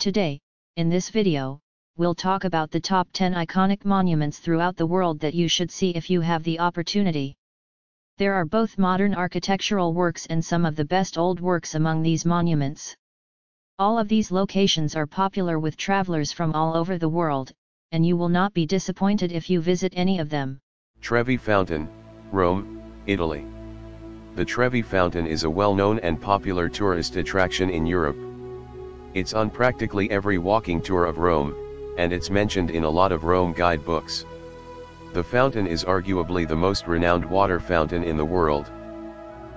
Today, in this video, we'll talk about the top 10 iconic monuments throughout the world that you should see if you have the opportunity. There are both modern architectural works and some of the best old works among these monuments. All of these locations are popular with travelers from all over the world, and you will not be disappointed if you visit any of them. Trevi Fountain, Rome, Italy. The Trevi Fountain is a well-known and popular tourist attraction in Europe. It's on practically every walking tour of Rome, and it's mentioned in a lot of Rome guidebooks. The fountain is arguably the most renowned water fountain in the world.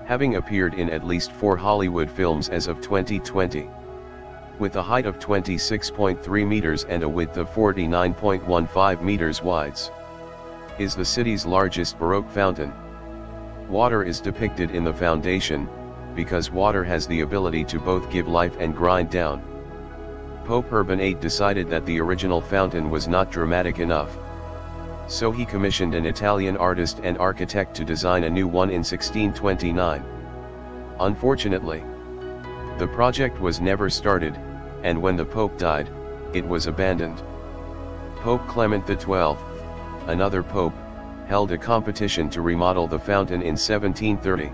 Having appeared in at least four Hollywood films as of 2020. With a height of 26.3 meters and a width of 49.15 meters wides. Is the city's largest Baroque fountain. Water is depicted in the foundation, because water has the ability to both give life and grind down. Pope Urban VIII decided that the original fountain was not dramatic enough. So he commissioned an Italian artist and architect to design a new one in 1629. Unfortunately, the project was never started, and when the Pope died, it was abandoned. Pope Clement XII, another pope, held a competition to remodel the fountain in 1730.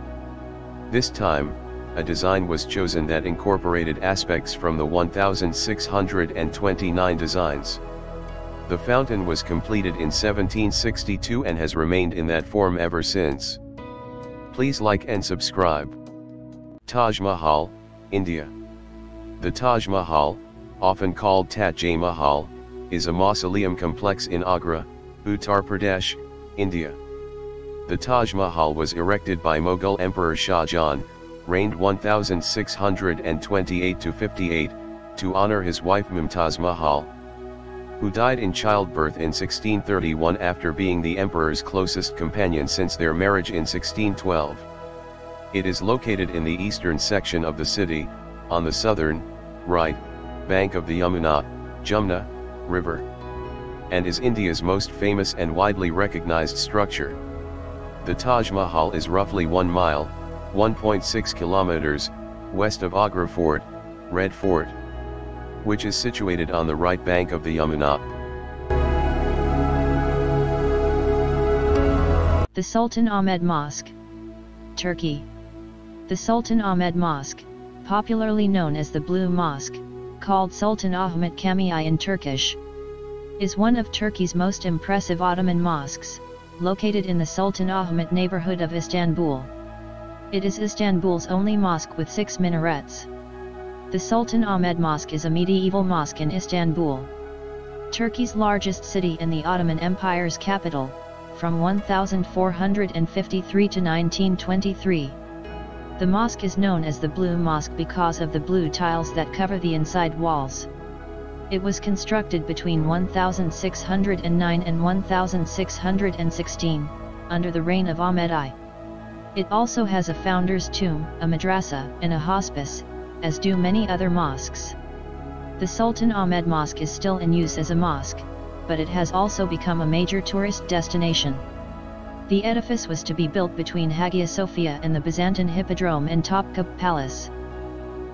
This time, a design was chosen that incorporated aspects from the 1629 designs. The fountain was completed in 1762 and has remained in that form ever since. Please like and subscribe. Taj Mahal, India. The Taj Mahal, often called Taj Mahal, is a mausoleum complex in Agra, Uttar Pradesh, India. The Taj Mahal was erected by Mughal Emperor Shah Jahan, reigned 1628 to 58, to honor his wife Mumtaz Mahal, who died in childbirth in 1631 after being the emperor's closest companion since their marriage in 1612. It is located in the eastern section of the city, on the southern, right, bank of the Yamuna, Jumna, river and is India's most famous and widely recognized structure. The Taj Mahal is roughly 1 mile, 1.6 kilometers, west of Agra Fort, Red Fort, which is situated on the right bank of the Yamuna. The Sultan Ahmed Mosque, Turkey. The Sultan Ahmed Mosque, popularly known as the Blue Mosque, called Sultan Ahmet Camii in Turkish, is one of Turkey's most impressive Ottoman mosques, located in the Sultan Ahmet neighborhood of Istanbul. It is Istanbul's only mosque with six minarets. The Sultan Ahmed Mosque is a medieval mosque in Istanbul. Turkey's largest city and the Ottoman Empire's capital, from 1453 to 1923. The mosque is known as the Blue Mosque because of the blue tiles that cover the inside walls. It was constructed between 1609 and 1616, under the reign of Ahmed I. It also has a founder's tomb, a madrasa, and a hospice, as do many other mosques. The Sultan Ahmed Mosque is still in use as a mosque, but it has also become a major tourist destination. The edifice was to be built between Hagia Sophia and the Byzantine Hippodrome and Topkapı Palace.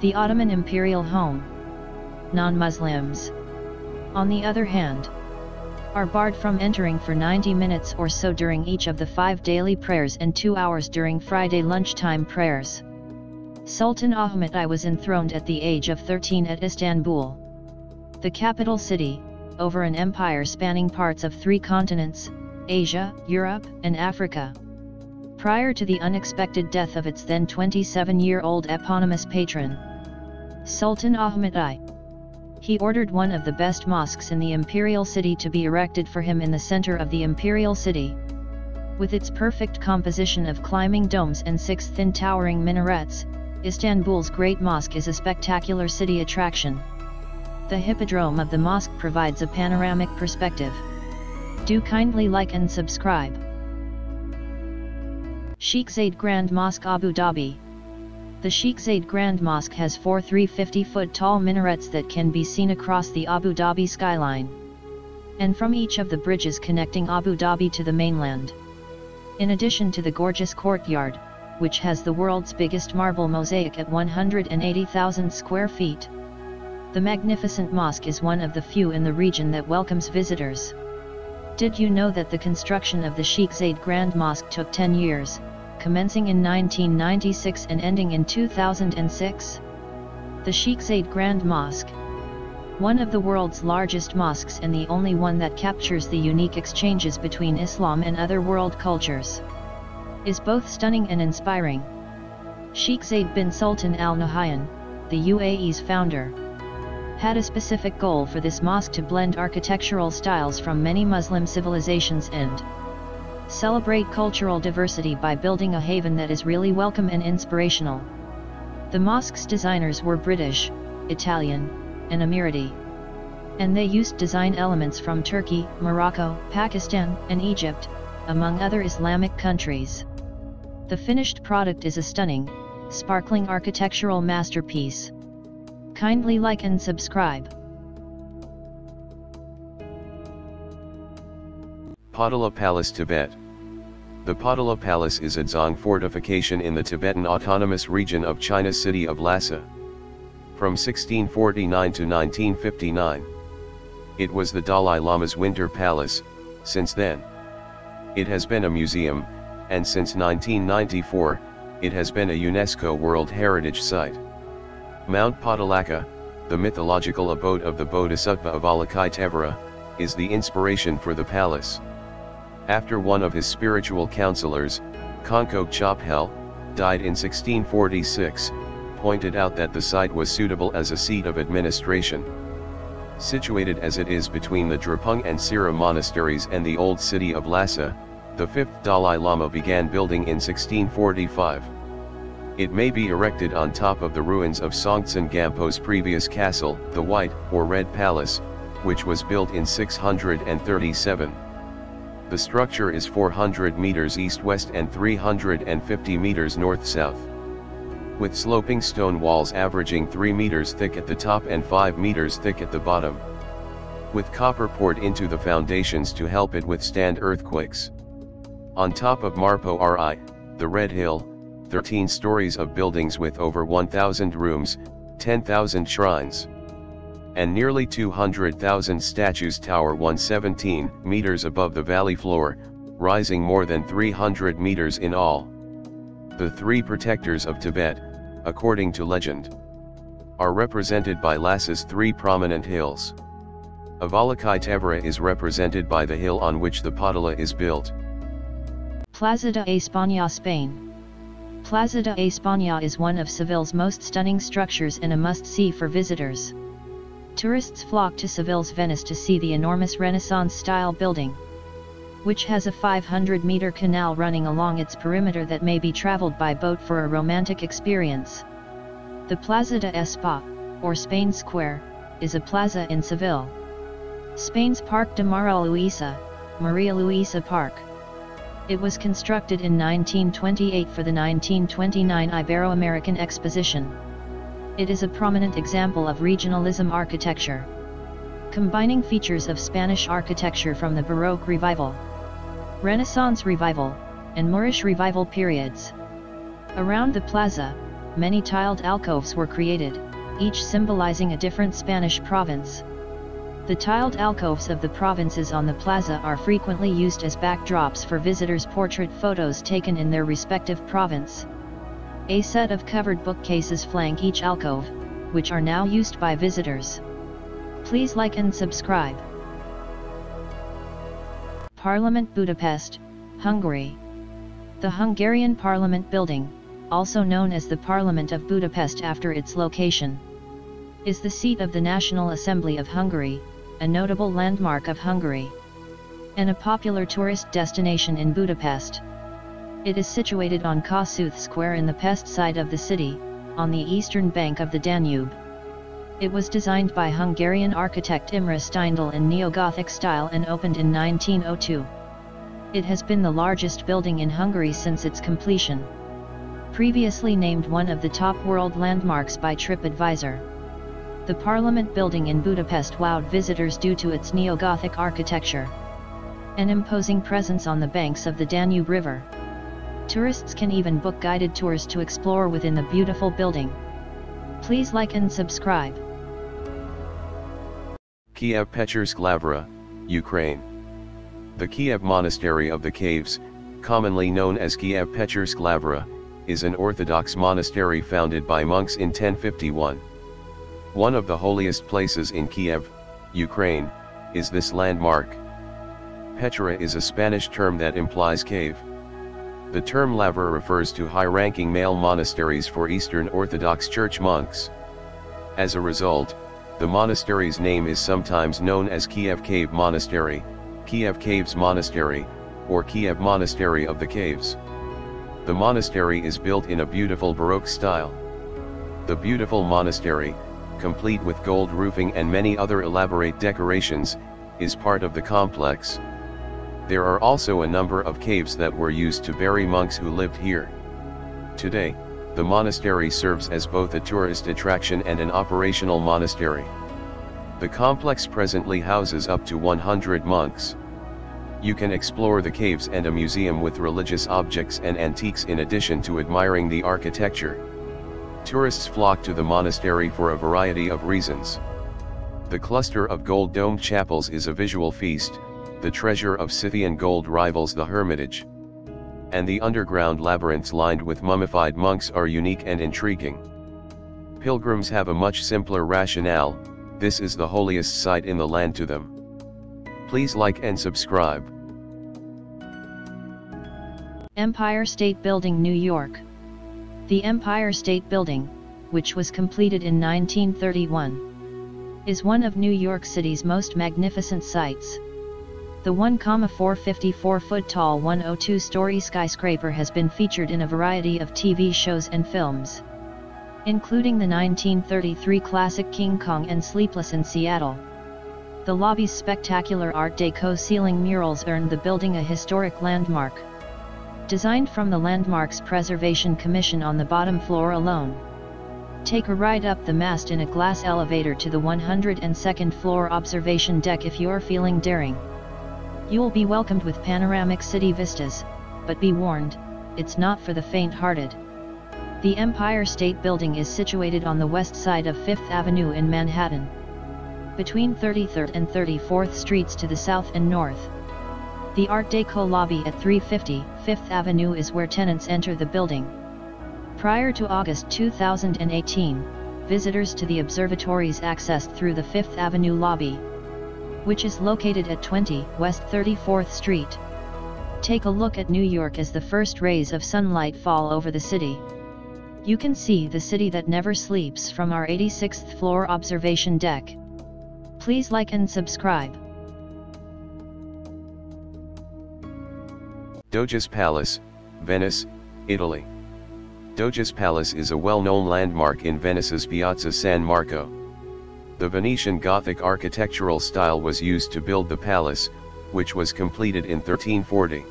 The Ottoman imperial home, non-Muslims, on the other hand, are barred from entering for 90 minutes or so during each of the five daily prayers and two hours during Friday lunchtime prayers. Sultan Ahmet I was enthroned at the age of 13 at Istanbul. The capital city, over an empire spanning parts of three continents, Asia, Europe, and Africa. Prior to the unexpected death of its then 27-year-old eponymous patron, Sultan Ahmet I he ordered one of the best mosques in the imperial city to be erected for him in the center of the imperial city. With its perfect composition of climbing domes and six thin towering minarets, Istanbul's Great Mosque is a spectacular city attraction. The hippodrome of the mosque provides a panoramic perspective. Do kindly like and subscribe. Sheikh Zayed Grand Mosque Abu Dhabi the Sheikh Zayed Grand Mosque has four 350-foot tall minarets that can be seen across the Abu Dhabi skyline. And from each of the bridges connecting Abu Dhabi to the mainland. In addition to the gorgeous courtyard, which has the world's biggest marble mosaic at 180,000 square feet. The magnificent mosque is one of the few in the region that welcomes visitors. Did you know that the construction of the Sheikh Zayed Grand Mosque took 10 years, commencing in 1996 and ending in 2006? The Sheikh Zayed Grand Mosque, one of the world's largest mosques and the only one that captures the unique exchanges between Islam and other world cultures, is both stunning and inspiring. Sheikh Zayed bin Sultan Al Nahyan, the UAE's founder, had a specific goal for this mosque to blend architectural styles from many Muslim civilizations and celebrate cultural diversity by building a haven that is really welcome and inspirational. The mosque's designers were British, Italian, and Emirati. And they used design elements from Turkey, Morocco, Pakistan, and Egypt, among other Islamic countries. The finished product is a stunning, sparkling architectural masterpiece. Kindly like and subscribe. Potala Palace Tibet The Potala Palace is a Dzong fortification in the Tibetan Autonomous Region of China city of Lhasa. From 1649 to 1959. It was the Dalai Lama's winter palace, since then. It has been a museum, and since 1994, it has been a UNESCO World Heritage Site. Mount Potalaka, the mythological abode of the Bodhisattva of Avalokiteshvara, is the inspiration for the palace. After one of his spiritual counselors, Konko Chophel, died in 1646, pointed out that the site was suitable as a seat of administration. Situated as it is between the Drepung and Sera monasteries and the old city of Lhasa, the fifth Dalai Lama began building in 1645. It may be erected on top of the ruins of Songtsen Gampo's previous castle, the White, or Red Palace, which was built in 637. The structure is 400 meters east-west and 350 meters north-south. With sloping stone walls averaging 3 meters thick at the top and 5 meters thick at the bottom. With copper poured into the foundations to help it withstand earthquakes. On top of Marpo Ri, the Red Hill, 13 stories of buildings with over 1,000 rooms, 10,000 shrines. And nearly 200,000 statues tower 117 meters above the valley floor, rising more than 300 meters in all. The three protectors of Tibet, according to legend, are represented by Lhasa's three prominent hills. Avalokiteshvara is represented by the hill on which the Potala is built. Plaza de España, Spain Plaza de España is one of Seville's most stunning structures and a must-see for visitors. Tourists flock to Seville's Venice to see the enormous Renaissance-style building, which has a 500-meter canal running along its perimeter that may be traveled by boat for a romantic experience. The Plaza de Espa, or Spain Square, is a plaza in Seville. Spain's Park de Maria Luisa, Maria Luisa Park. It was constructed in 1928 for the 1929 Ibero-American Exposition. It is a prominent example of regionalism architecture. Combining features of Spanish architecture from the Baroque Revival, Renaissance Revival, and Moorish Revival periods. Around the plaza, many tiled alcoves were created, each symbolizing a different Spanish province. The tiled alcoves of the provinces on the plaza are frequently used as backdrops for visitors' portrait photos taken in their respective province. A set of covered bookcases flank each alcove, which are now used by visitors. Please like and subscribe. Parliament Budapest, Hungary. The Hungarian Parliament building, also known as the Parliament of Budapest after its location, is the seat of the National Assembly of Hungary, a notable landmark of Hungary, and a popular tourist destination in Budapest. It is situated on Kossuth Square in the Pest side of the city, on the eastern bank of the Danube. It was designed by Hungarian architect Imre Steindl in neo-Gothic style and opened in 1902. It has been the largest building in Hungary since its completion. Previously named one of the top world landmarks by TripAdvisor. The Parliament building in Budapest wowed visitors due to its neo-Gothic architecture. An imposing presence on the banks of the Danube River. Tourists can even book guided tours to explore within the beautiful building. Please like and subscribe. Kiev Pechersk Lavra, Ukraine. The Kiev Monastery of the Caves, commonly known as Kiev Pechersk Lavra, is an Orthodox monastery founded by monks in 1051. One of the holiest places in Kiev, Ukraine, is this landmark. Petra is a Spanish term that implies cave. The term lavra refers to high-ranking male monasteries for Eastern Orthodox Church monks. As a result, the monastery's name is sometimes known as Kiev Cave Monastery, Kiev Caves Monastery, or Kiev Monastery of the Caves. The monastery is built in a beautiful Baroque style. The beautiful monastery, complete with gold roofing and many other elaborate decorations, is part of the complex. There are also a number of caves that were used to bury monks who lived here. Today, the monastery serves as both a tourist attraction and an operational monastery. The complex presently houses up to 100 monks. You can explore the caves and a museum with religious objects and antiques in addition to admiring the architecture. Tourists flock to the monastery for a variety of reasons. The cluster of gold-domed chapels is a visual feast, the treasure of Scythian gold rivals the Hermitage and the underground labyrinths lined with mummified monks are unique and intriguing. Pilgrims have a much simpler rationale, this is the holiest site in the land to them. Please like and subscribe. Empire State Building New York The Empire State Building, which was completed in 1931, is one of New York City's most magnificent sites. The 1,454-foot tall 102-story skyscraper has been featured in a variety of TV shows and films, including the 1933 classic King Kong and Sleepless in Seattle. The lobby's spectacular Art Deco ceiling murals earned the building a historic landmark. Designed from the Landmarks Preservation Commission on the bottom floor alone. Take a ride up the mast in a glass elevator to the 102nd floor observation deck if you're feeling daring. You'll be welcomed with panoramic city vistas, but be warned, it's not for the faint-hearted. The Empire State Building is situated on the west side of Fifth Avenue in Manhattan. Between 33rd and 34th Streets to the south and north. The Art Deco lobby at 350 Fifth Avenue is where tenants enter the building. Prior to August 2018, visitors to the observatories accessed through the Fifth Avenue lobby, which is located at 20 West 34th Street. Take a look at New York as the first rays of sunlight fall over the city. You can see the city that never sleeps from our 86th floor observation deck. Please like and subscribe. Doge's Palace, Venice, Italy. Doge's Palace is a well-known landmark in Venice's Piazza San Marco. The Venetian Gothic architectural style was used to build the palace, which was completed in 1340.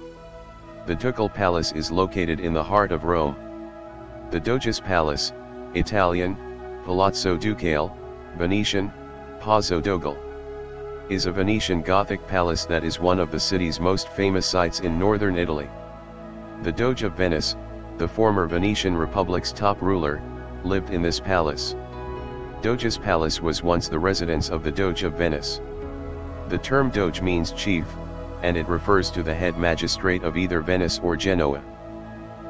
The Ducal Palace is located in the heart of Rome. The Doge's Palace, Italian, Palazzo Ducale, Venetian, Palazzo Dogal, is a Venetian Gothic palace that is one of the city's most famous sites in northern Italy. The Doge of Venice, the former Venetian Republic's top ruler, lived in this palace. Doge's palace was once the residence of the Doge of Venice. The term Doge means chief, and it refers to the head magistrate of either Venice or Genoa.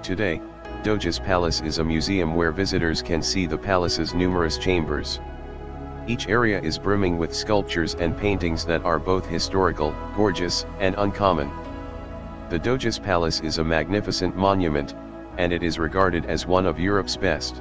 Today, Doge's Palace is a museum where visitors can see the palace's numerous chambers. Each area is brimming with sculptures and paintings that are both historical, gorgeous, and uncommon. The Doge's Palace is a magnificent monument, and it is regarded as one of Europe's best.